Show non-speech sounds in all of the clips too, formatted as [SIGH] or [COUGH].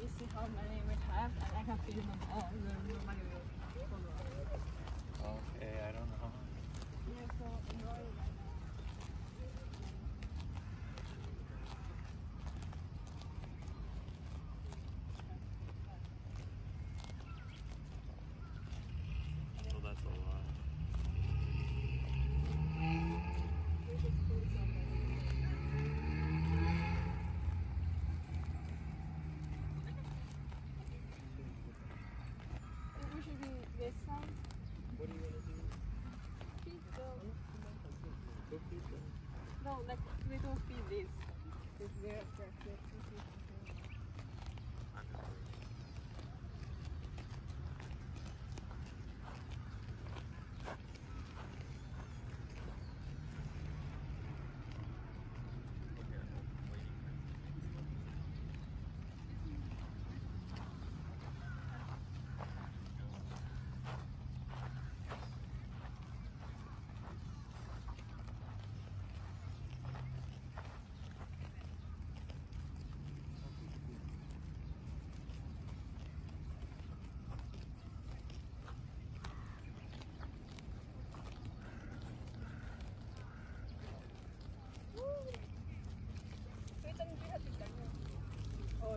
you see how many we have, and I can film them all. No, like we don't feed this.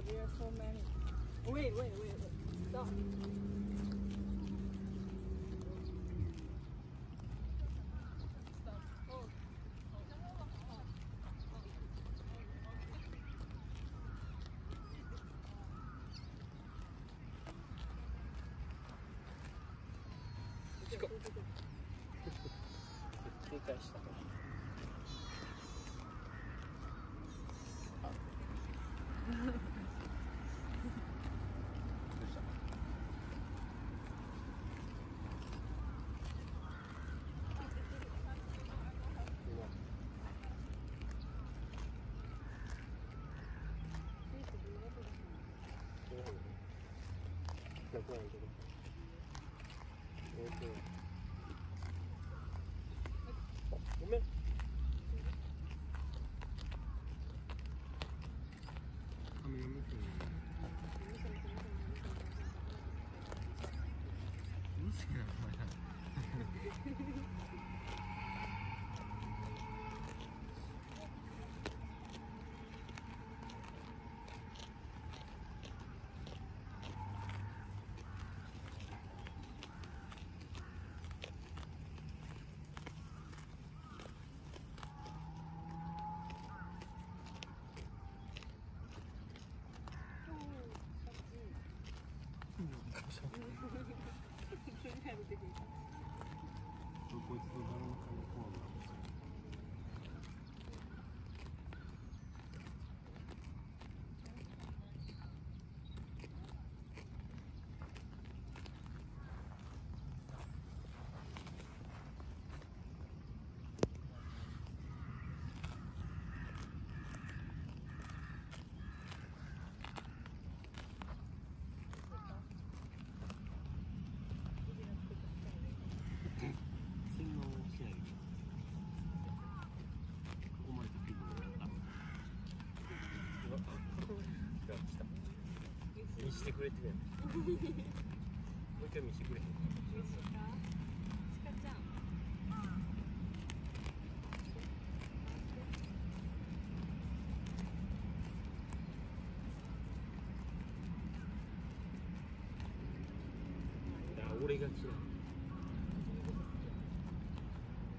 there are so many. Wait, wait, wait, wait. Stop. [LAUGHS] Stop. Oh. Chico. 正解した。 ご फैलती थी तो कुछ तो してくれてるやん [LAUGHS] もう一回見してくれへんミシカシカちゃん。あ俺が嫌い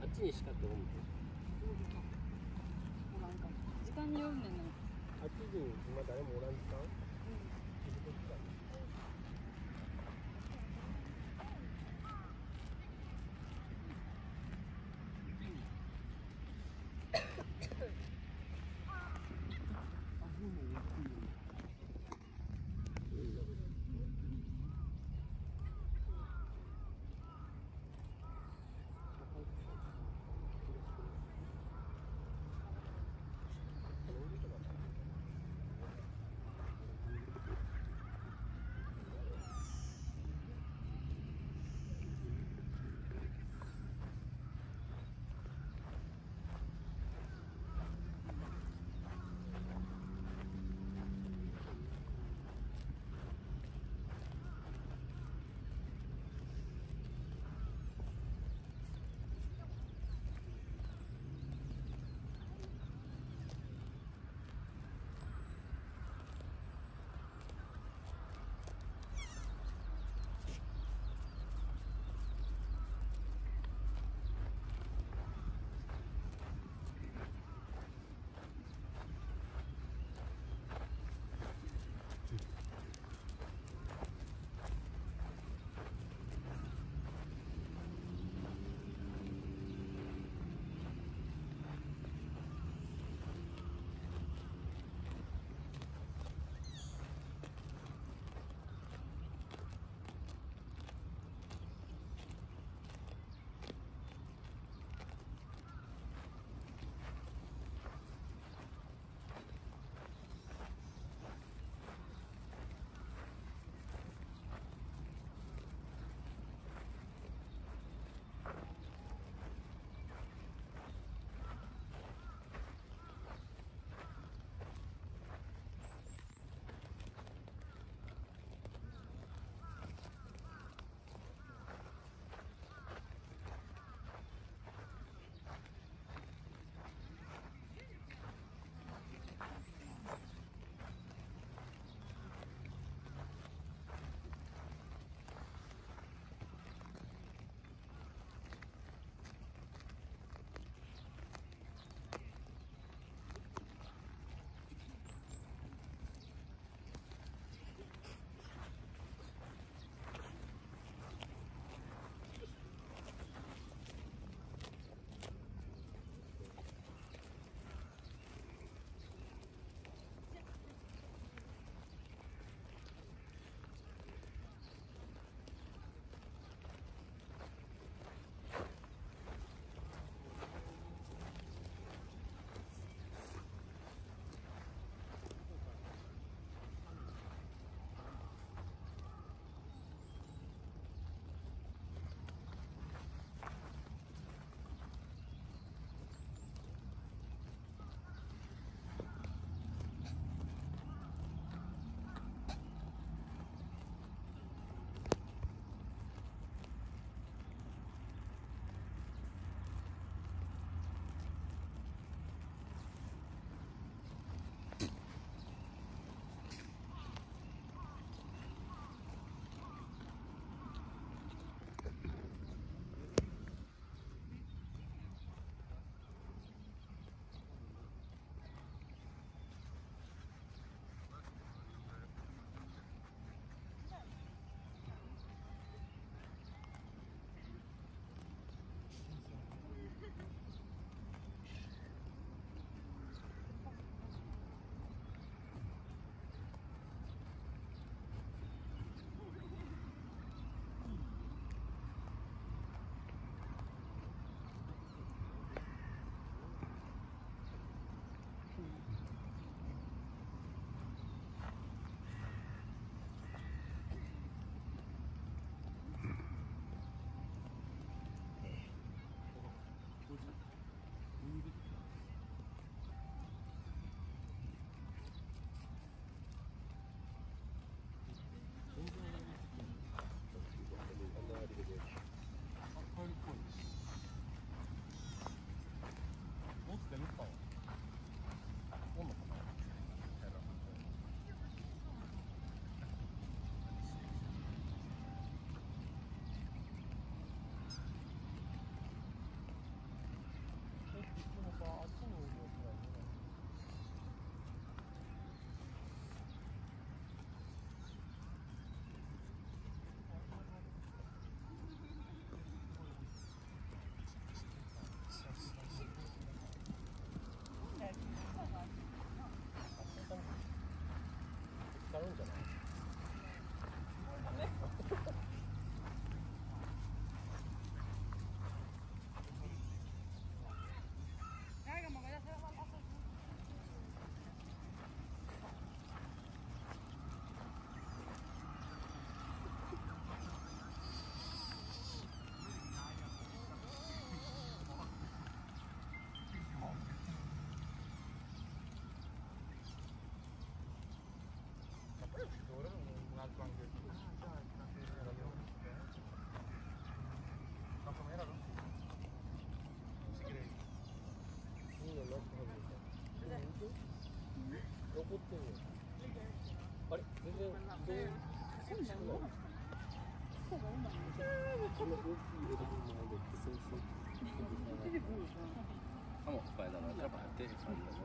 あっちにしかって思。時間によるねんな。あっちに今誰も Doğru mu? Bunlar kan götürüyor. Kapı merhaba. Sigireyim. İyi lan. Yok bitti. Bari bize bize sen mi? Vamos, vai dar uma trabalhada, teve que fazer.